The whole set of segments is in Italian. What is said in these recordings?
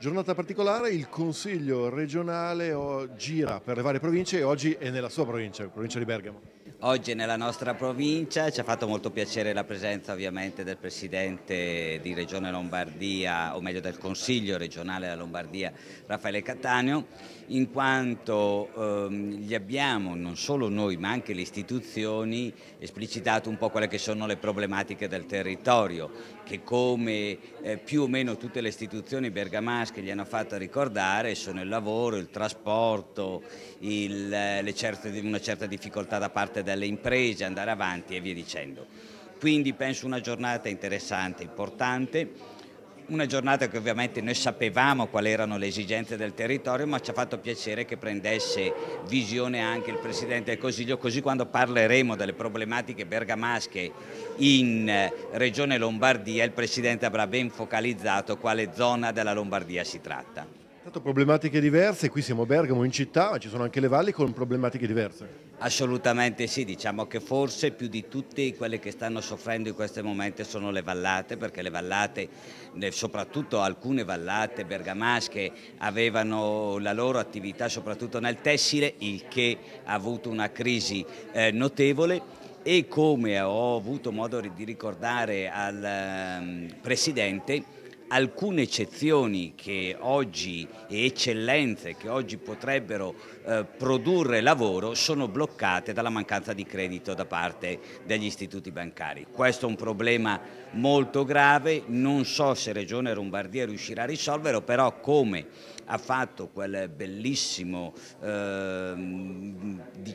Giornata particolare, il Consiglio regionale gira per le varie province e oggi è nella sua provincia, provincia di Bergamo. Oggi nella nostra provincia ci ha fatto molto piacere la presenza ovviamente del Presidente di Regione Lombardia, o meglio del Consiglio regionale della Lombardia, Raffaele Cattaneo, in quanto ehm, gli abbiamo, non solo noi ma anche le istituzioni, esplicitato un po' quelle che sono le problematiche del territorio, che come eh, più o meno tutte le istituzioni bergamasche gli hanno fatto ricordare sono il lavoro, il trasporto, il, eh, certe, una certa difficoltà da parte delle imprese, andare avanti e via dicendo. Quindi penso una giornata interessante, importante, una giornata che ovviamente noi sapevamo quali erano le esigenze del territorio, ma ci ha fatto piacere che prendesse visione anche il Presidente del Consiglio, così quando parleremo delle problematiche bergamasche in eh, Regione Lombardia, il Presidente avrà ben focalizzato quale zona della Lombardia si tratta. Tanto problematiche diverse, qui siamo a Bergamo in città, ma ci sono anche le valli con problematiche diverse. Assolutamente sì, diciamo che forse più di tutte quelle che stanno soffrendo in questo momento sono le vallate, perché le vallate, soprattutto alcune vallate bergamasche, avevano la loro attività soprattutto nel tessile, il che ha avuto una crisi eh, notevole e come ho avuto modo di ricordare al um, Presidente, alcune eccezioni che oggi, e eccellenze che oggi potrebbero eh, produrre lavoro sono bloccate dalla mancanza di credito da parte degli istituti bancari. Questo è un problema molto grave, non so se Regione Lombardia riuscirà a risolverlo, però come ha fatto quel bellissimo eh,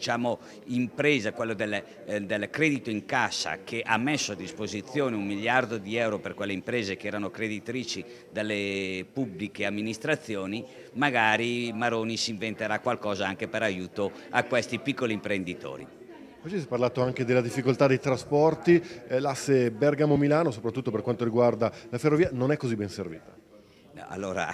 diciamo, impresa, quello del, eh, del credito in cassa che ha messo a disposizione un miliardo di euro per quelle imprese che erano creditrici dalle pubbliche amministrazioni, magari Maroni si inventerà qualcosa anche per aiuto a questi piccoli imprenditori. Oggi si è parlato anche della difficoltà dei trasporti, eh, l'asse Bergamo-Milano, soprattutto per quanto riguarda la ferrovia, non è così ben servita. Allora,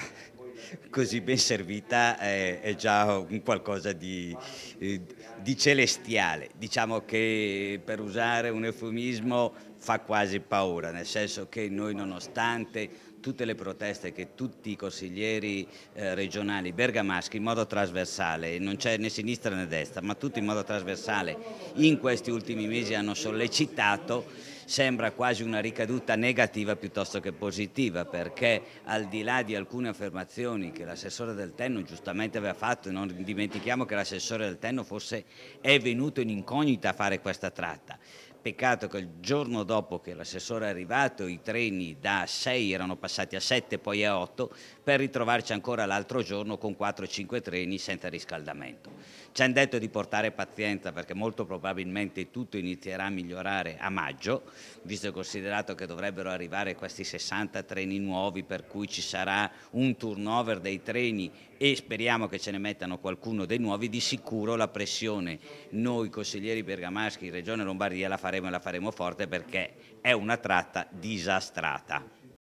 così ben servita è, è già qualcosa di, eh, di, celestiale. Diciamo che per usare un eufemismo fa quasi paura, nel senso che noi nonostante tutte le proteste che tutti i consiglieri eh, regionali bergamaschi in modo trasversale, non c'è né sinistra né destra, ma tutti in modo trasversale in questi ultimi mesi hanno sollecitato, sembra quasi una ricaduta negativa piuttosto che positiva, perché al di là di alcune affermazioni che l'assessore del Tenno giustamente aveva fatto, non dimentichiamo che l'assessore del Tenno forse è venuto in incognita a fare questa tratta, Peccato che il giorno dopo che l'assessore è arrivato i treni da 6 erano passati a 7 poi a 8 per ritrovarci ancora l'altro giorno con 4-5 treni senza riscaldamento. Ci hanno detto di portare pazienza perché molto probabilmente tutto inizierà a migliorare a maggio, visto e considerato che dovrebbero arrivare questi 60 treni nuovi per cui ci sarà un turnover dei treni e speriamo che ce ne mettano qualcuno dei nuovi, di sicuro la pressione noi consiglieri bergamaschi, Regione Lombardia la faremo e la faremo forte perché è una tratta disastrata.